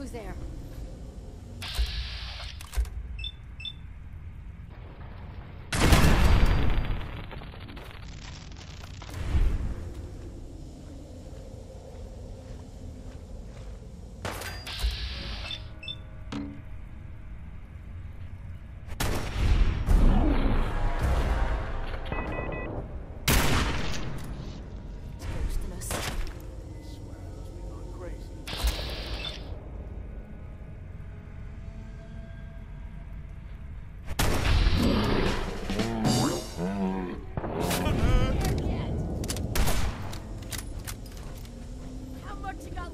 Who's there? How